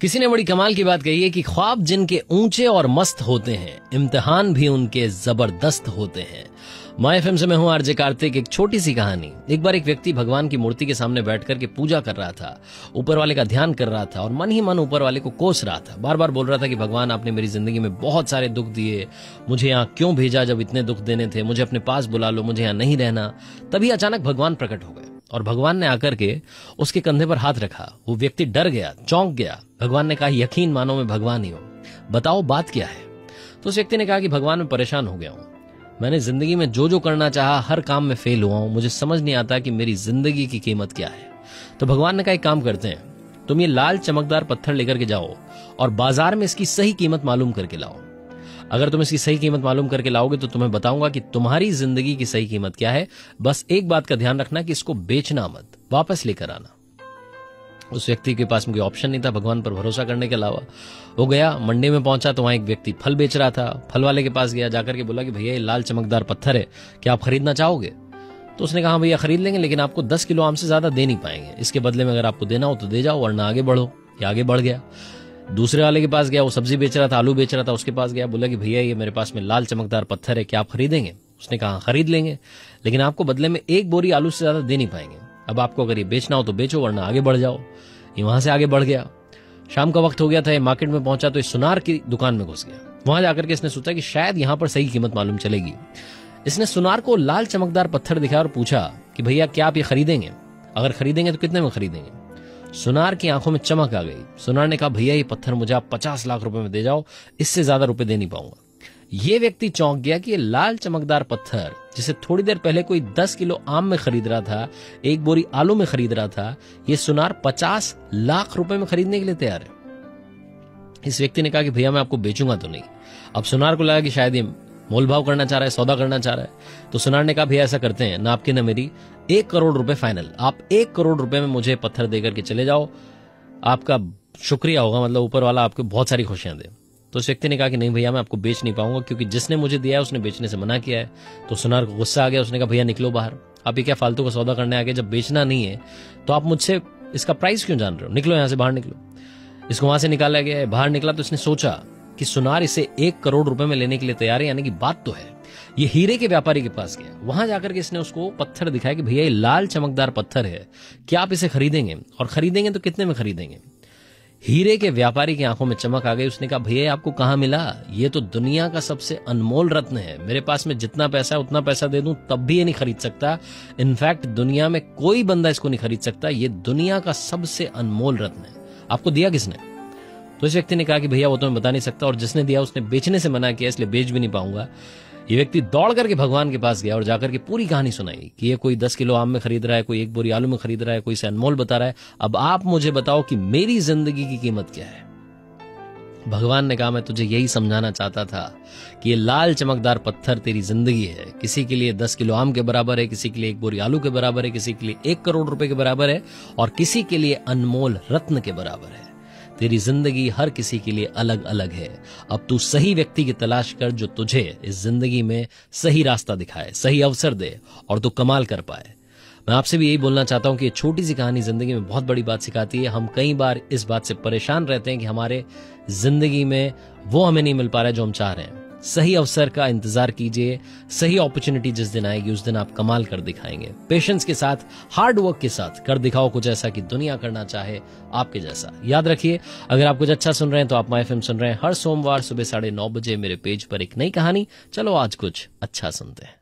किसी ने बड़ी कमाल की बात कही है कि ख्वाब जिनके ऊँचे और मस्त होते हैं, इम्तिहान भी उनके ज़बरदस्त होते हैं। माई एफ़ से मैं हूँ आरजे कार्तिक, एक छोटी सी कहानी। एक बार एक व्यक्ति भगवान की मूर्ति के सामने बैठ करके पूजा कर रहा था, ऊपर वाले का ध्यान कर रहा था और मन ही मन ऊपर वाले को कोस रहा था। बार बार बोल रहा था कि भगवान, आपने मेरी ज़िंदगी में बहुत सारे दुख दिए, मुझे यहाँ क्यों भेजा जब इतने दुख देने थे, मुझे अपने पास बुला लो, मुझे यहाँ नहीं रहना। तभी अचानक भगवान प्रकट हो गए। और भगवान ने आकर के उसके कंधे पर हाथ रखा। वो व्यक्ति डर गया, चौंक गया। भगवान ने कहा, यकीन मानो, मैं भगवान ही हूँ। बताओ, बात क्या है? तो उस व्यक्ति ने कहा कि, भगवान, मैं परेशान हो गया हूँ। मैंने ज़िंदगी में जो जो करना चाहा, हर काम में फेल हुआ हूँ। मुझे समझ नहीं आता कि मेरी ज़िंदगी की कीमत क्या है। तो भगवान ने कहा, एक काम करते हैं। तुम ये लाल चमकदार पत्थर लेकर के जाओ और बाज़ार में इसकी सही कीमत मालूम करके लाओ। अगर तुम इसकी सही कीमत मालूम करके लाओगे तो तुम्हें बताऊँगा कि तुम्हारी ज़िंदगी की सही कीमत क्या है। बस एक बात का ध्यान रखना कि इसको बेचना मत, वापस लेकर आना। उस व्यक्ति के पास में कोई ऑप्शन नहीं था, भगवान पर भरोसा करने के अलावा। वो गया, मंडी में पहुँचा तो वहाँ एक व्यक्ति फल बेच रहा था। फल वाले के पास गया, जाकर के बोला कि भैया, ये लाल चमकदार पत्थर है, क्या आप खरीदना चाहोगे? तो उसने कहा हाँ भैया, खरीद लेंगे, लेकिन आपको दस किलो आम से ज़्यादा दे नहीं पाएँगे। इसके बदले में अगर आपको देना हो तो दे जाओ, वरना आगे बढ़ो। या आगे बढ़ गया। दूसरे वाले के पास गया वो सब्ज़ी बेच रहा था आलू बेच रहा था उसके पास गया बोला कि भैया ये मेरे पास में लाल चमकदार पत्थर है क्या आप खरीदेंगे? उसने कहा हाँ, खरीद लेंगे। लेकिन आपको बदले में एक बोरी आलू से ज़्यादा दे नहीं पाएँगे। अब आपको अगर ये बेचना हो तो बेचो वरना आगे बढ़ जाओ। ये वहाँ से आगे बढ़ गया। शाम का वक्त हो गया था ये मार्केट में पहुँचा तो इस सुनार की दुकान में घुस गया। वहाँ जाकर के इसने सोचा कि शायद यहाँ पर सही कीमत मालूम चलेगी। इसने सुनार को लाल चमकदार पत्थर दिखाया और पूछा कि भैया क्या आप ये खरीदेंगे? अगर खरीदेंगे तो कितने में खरीदेंगे? सुनार की आँखों में चमक आ गई। सुनार ने कहा, भैया, ये पत्थर मुझे आप पचास लाख रुपए में दे जाओ, इससे ज़्यादा रुपए दे नहीं पाऊँगा। ये व्यक्ति चौंक गया कि ये लाल चमकदार पत्थर, जिसे थोड़ी देर पहले कोई दस किलो आम में खरीद रहा था, एक बोरी आलू में खरीद रहा था, ये सुनार पचास लाख रुपए में खरीदने के लिए तैयार है। इस व्यक्ति ने कहा कि, भैया, मैं आपको बेचूँगा तो नहीं। अब सुनार को लगा कि शायद ये मोल भाव करना चाह रहा है, सौदा करना चाह रहा है। तो सुनार ने कहा भैया ऐसा करते हैं ना आपकी ना मेरी, एक करोड़ रुपए फाइनल आप एक करोड़ रुपए में मुझे पत्थर देकर के चले जाओ। आपका शुक्रिया होगा मतलब ऊपर वाला आपको बहुत सारी खुशियाँ दे। तो उस व्यक्ति ने कहा कि नहीं भैया, मैं आपको बेच नहीं पाऊँगा, क्योंकि जिसने मुझे दिया है, उसने बेचने से मना किया है। तो सुनार को गुस्सा आ गया, उसने कहा, भैया, निकलो बाहर। आप ये क्या फालतू का सौदा करने आ गए जब बेचना नहीं है तो आप मुझसे इसका प्राइस क्यों जान रहे हो? निकलो यहाँ से, बाहर निकलो। इसको वहाँ से निकाला गया है, बाहर निकला तो इसने सोचा कि सुनार इसे एक करोड़ रुपए में लेने के लिए तैयार है, यानी कि बात तो है। ये हीरे के व्यापारी के पास गया। वहाँ जाकर के इसने उसको पत्थर दिखाया कि भैया, ये लाल चमकदार पत्थर है, क्या आप इसे खरीदेंगे? और खरीदेंगे तो कितने में खरीदेंगे? हीरे के व्यापारी की आँखों में चमक आ गई। उसने कहा, भैया आपको कहाँ मिला? ये तो दुनिया का सबसे अनमोल रत्न है। मेरे पास में जितना पैसा है, उतना पैसा दे दूँ, तब भी ये नहीं खरीद सकता। इनफैक्ट, दुनिया में कोई बंदा इसको नहीं खरीद सकता। ये दुनिया का सबसे अनमोल रत्न है। आपको दिया किसने? तो इस व्यक्ति ने कहा कि भैया, वो तो मैं बता नहीं सकता। और जिसने दिया, उसने बेचने से मना किया, इसलिए बेच भी नहीं पाऊँगा। ये व्यक्ति दौड़ करके भगवान के पास गया और जाकर के पूरी कहानी सुनाई कि ये कोई दस किलो आम में खरीद रहा है, कोई एक बोरी आलू में खरीद रहा है, कोई से अनमोल बता रहा है। अब आप मुझे बताओ कि मेरी ज़िंदगी की कीमत क्या है? भगवान ने कहा, मैं तुझे यही समझाना चाहता था कि ये लाल चमकदार पत्थर तेरी ज़िंदगी है। किसी के लिए दस किलो आम के बराबर है, किसी के लिए एक बोरी आलू के बराबर है, किसी के लिए एक करोड़ रुपए के बराबर है और किसी के लिए अनमोल रत्न के बराबर है। तेरी ज़िंदगी हर किसी के लिए अलग अलग है। अब तू सही व्यक्ति की तलाश कर जो तुझे इस ज़िंदगी में सही रास्ता दिखाए, सही अवसर दे और तू कमाल कर पाए। मैं आपसे भी यही बोलना चाहता हूँ कि छोटी सी कहानी ज़िंदगी में बहुत बड़ी बात सिखाती है। हम कई बार इस बात से परेशान रहते हैं कि हमारे ज़िंदगी में वो हमें नहीं मिल पा रहा है जो हम चाह रहे हैं। सही अवसर का इंतज़ार कीजिए, सही अपॉर्चुनिटी जिस दिन आएगी, उस दिन आप कमाल कर दिखाएँगे। पेशेंस के साथ हार्ड वर्क के साथ, कर दिखाओ कुछ ऐसा कि दुनिया करना चाहे आपके जैसा। याद रखिए, अगर आप कुछ अच्छा सुन रहे हैं तो आप माई फ़िल्म सुन रहे हैं हर सोमवार सुबह साढ़े नौ बजे मेरे पेज पर एक नई कहानी। चलो आज कुछ अच्छा सुनते हैं।